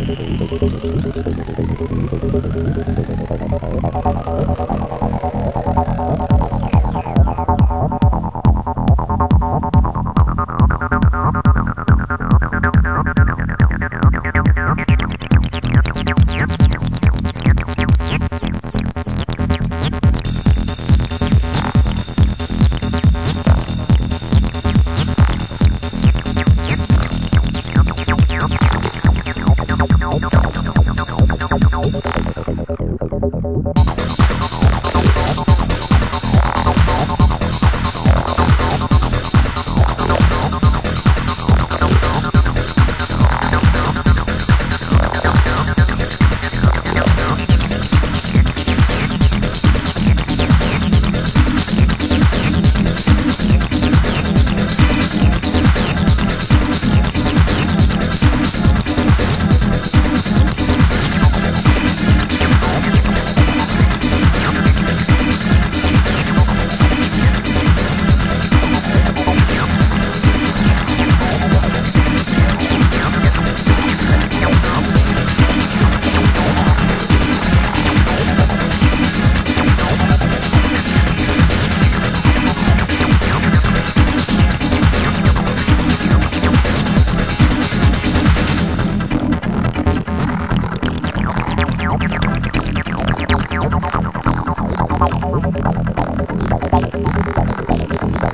ハハハハ